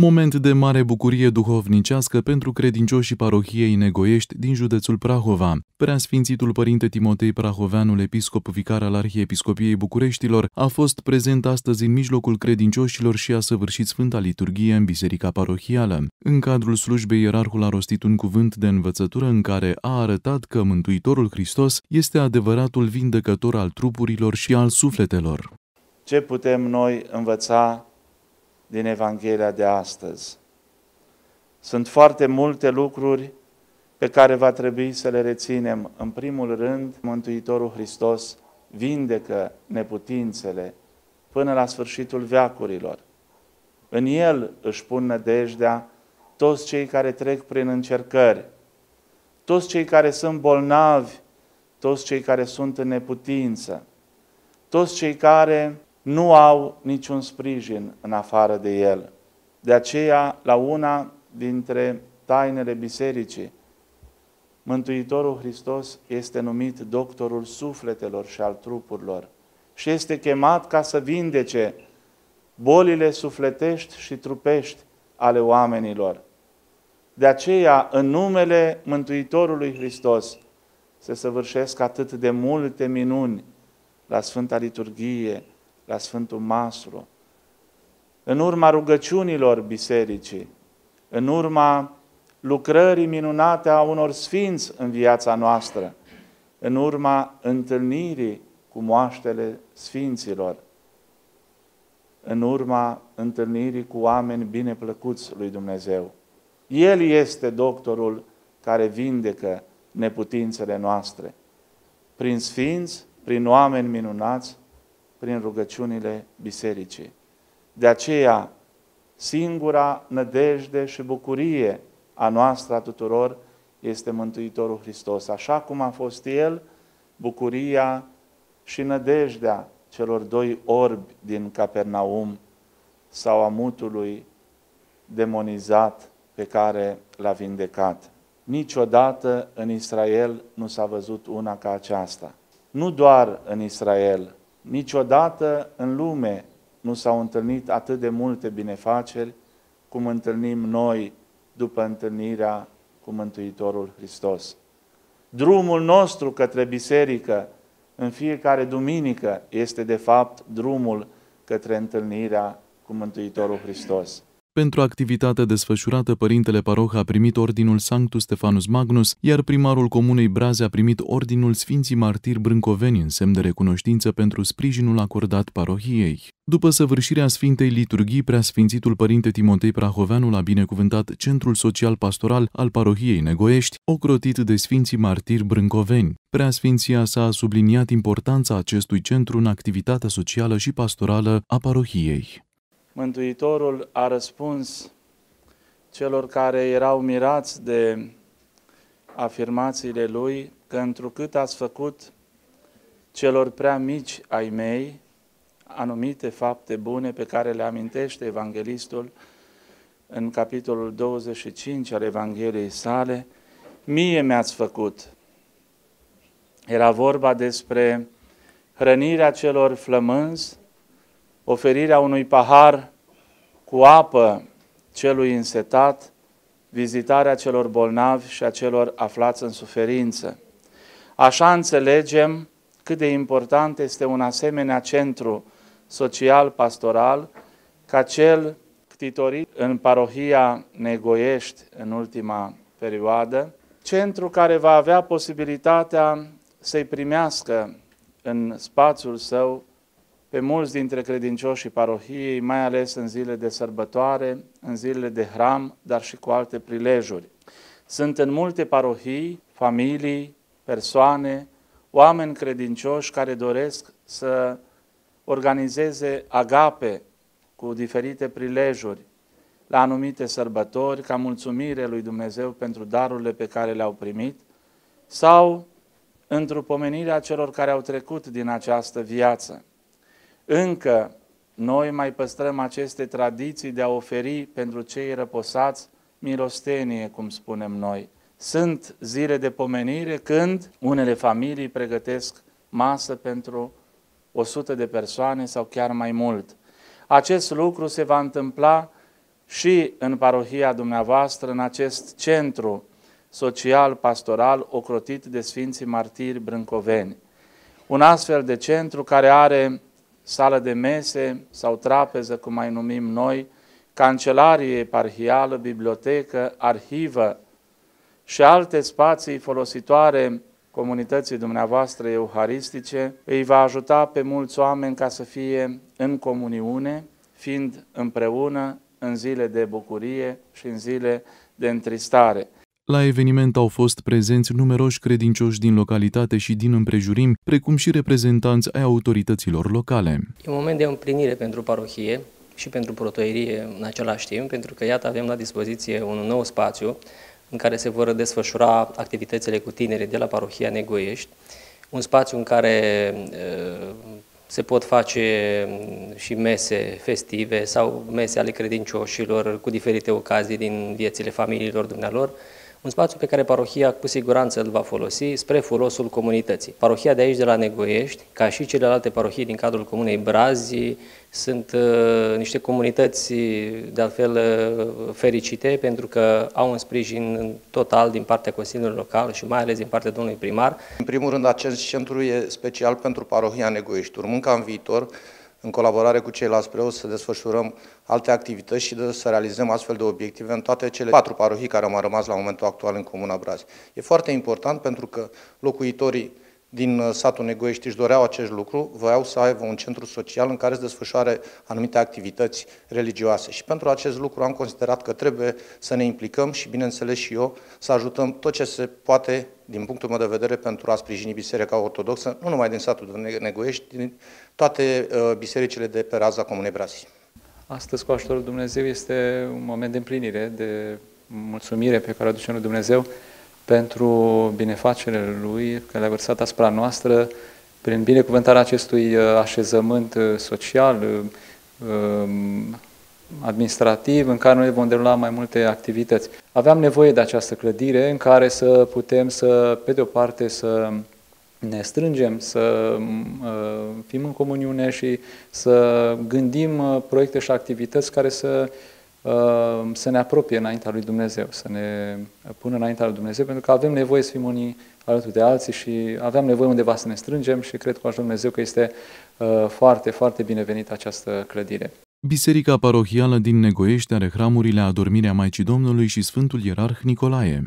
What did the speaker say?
Moment de mare bucurie duhovnicească pentru credincioșii parohiei Negoiești din județul Prahova. Preasfințitul Părinte Timotei Prahoveanul, episcop vicar al Arhiepiscopiei Bucureștilor, a fost prezent astăzi în mijlocul credincioșilor și a săvârșit Sfânta Liturghie în Biserica Parohială. În cadrul slujbei, ierarhul a rostit un cuvânt de învățătură în care a arătat că Mântuitorul Hristos este adevăratul vindecător al trupurilor și al sufletelor. Ce putem noi învăța din Evanghelia de astăzi. Sunt foarte multe lucruri pe care va trebui să le reținem. În primul rând, Mântuitorul Hristos vindecă neputințele până la sfârșitul veacurilor. În El își pun nădejdea toți cei care trec prin încercări, toți cei care sunt bolnavi, toți cei care sunt în neputință, toți cei care nu au niciun sprijin în afară de El. De aceea, la una dintre tainele bisericii, Mântuitorul Hristos este numit doctorul sufletelor și al trupurilor și este chemat ca să vindece bolile sufletești și trupești ale oamenilor. De aceea, în numele Mântuitorului Hristos, se săvârșesc atât de multe minuni la Sfânta Liturghie, la Sfântul Maslu, în urma rugăciunilor bisericii, în urma lucrării minunate a unor sfinți în viața noastră, în urma întâlnirii cu moaștele sfinților, în urma întâlnirii cu oameni bine plăcuți lui Dumnezeu. El este doctorul care vindecă neputințele noastre. Prin sfinți, prin oameni minunați, prin rugăciunile bisericii. De aceea, singura nădejde și bucurie a noastră a tuturor este Mântuitorul Hristos. Așa cum a fost El, bucuria și nădejdea celor doi orbi din Capernaum sau a mutului demonizat pe care l-a vindecat. Niciodată în Israel nu s-a văzut una ca aceasta. Nu doar în Israel, Niciodată în lume nu s-au întâlnit atât de multe binefaceri cum întâlnim noi după întâlnirea cu Mântuitorul Hristos. Drumul nostru către biserică în fiecare duminică este de fapt drumul către întâlnirea cu Mântuitorul Hristos. Pentru activitatea desfășurată, părintele paroh a primit ordinul Sanctus Stefanus Magnus, iar primarul comunei Braze a primit ordinul Sfinții Martiri Brâncoveni în semn de recunoștință pentru sprijinul acordat parohiei. După săvârșirea Sfintei Liturghii, preasfințitul părinte Timotei Prahoveanu a binecuvântat Centrul Social Pastoral al parohiei Negoiești, ocrotit de Sfinții Martiri Brâncoveni. Preasfinția s-a subliniat importanța acestui centru în activitatea socială și pastorală a parohiei. Mântuitorul a răspuns celor care erau mirați de afirmațiile lui că întrucât ați făcut celor prea mici ai mei anumite fapte bune pe care le amintește evanghelistul în capitolul 25 al Evangheliei sale, mie mi-ați făcut. Era vorba despre hrănirea celor flămânzi, oferirea unui pahar cu apă celui însetat, vizitarea celor bolnavi și a celor aflați în suferință. Așa înțelegem cât de important este un asemenea centru social-pastoral ca cel ctitorit în parohia Negoiești în ultima perioadă, centru care va avea posibilitatea să-i primească în spațiul său pe mulți dintre credincioșii parohiei, mai ales în zile de sărbătoare, în zilele de hram, dar și cu alte prilejuri. Sunt în multe parohii, familii, persoane, oameni credincioși care doresc să organizeze agape cu diferite prilejuri la anumite sărbători, ca mulțumire lui Dumnezeu pentru darurile pe care le-au primit, sau într-o pomenire a celor care au trecut din această viață. Încă noi mai păstrăm aceste tradiții de a oferi pentru cei răposați milostenie, cum spunem noi. Sunt zile de pomenire când unele familii pregătesc masă pentru 100 de persoane sau chiar mai mult. Acest lucru se va întâmpla și în parohia dumneavoastră, în acest centru social, pastoral, ocrotit de Sfinții Martiri Brâncoveni. Un astfel de centru care are sală de mese sau trapeză, cum mai numim noi, cancelarie eparhială, bibliotecă, arhivă și alte spații folositoare comunității dumneavoastră euharistice, îi va ajuta pe mulți oameni ca să fie în comuniune, fiind împreună în zile de bucurie și în zile de întristare. La eveniment au fost prezenți numeroși credincioși din localitate și din împrejurimi, precum și reprezentanți ai autorităților locale. E un moment de împlinire pentru parohie și pentru protoierie în același timp, pentru că iată avem la dispoziție un nou spațiu în care se vor desfășura activitățile cu tineri de la parohia Negoiești, un spațiu în care se pot face și mese festive sau mese ale credincioșilor cu diferite ocazii din viețile familiilor dumnealor, un spațiu pe care parohia cu siguranță îl va folosi spre folosul comunității. Parohia de aici, de la Negoiești, ca și celelalte parohii din cadrul Comunei Brazi, sunt uh, niște comunități de altfel uh, fericite pentru că au un sprijin total din partea Consiliului Local și mai ales din partea domnului primar. În primul rând, acest centru e special pentru parohia Negoiești. Urmând ca în viitor în colaborare cu ceilalți preoți, să desfășurăm alte activități și de, să realizăm astfel de obiective în toate cele patru parohii care au mai rămas la momentul actual în Comuna Brazi. E foarte important pentru că locuitorii din uh, satul Negoiești își doreau acest lucru, voiau să aibă un centru social în care să desfășoare anumite activități religioase. Și pentru acest lucru am considerat că trebuie să ne implicăm și, bineînțeles, și eu să ajutăm tot ce se poate, din punctul meu de vedere, pentru a sprijini Biserica Ortodoxă, nu numai din satul Negoiești, din toate uh, bisericile de pe raza Comunei Brasi. Astăzi, cu ajutorul Dumnezeu, este un moment de împlinire, de mulțumire pe care o aducem lui Dumnezeu pentru binefacerile Lui, care le-a vărsat asupra noastră, prin binecuvântarea acestui uh, așezământ uh, social, um, administrativ, în care noi vom derula mai multe activități. Aveam nevoie de această clădire în care să putem să, pe de o parte, să ne strângem, să uh, fim în comuniune și să gândim proiecte și activități care să Uh, să ne apropie înaintea lui Dumnezeu, să ne pună înaintea lui Dumnezeu, pentru că avem nevoie să fim unii alături de alții și aveam nevoie undeva să ne strângem și cred cu ajutorul Dumnezeu că este uh, foarte, foarte binevenită această clădire. Biserica parohială din Negoiești are hramurile Adormirea Maicii Domnului și Sfântul Ierarh Nicolae.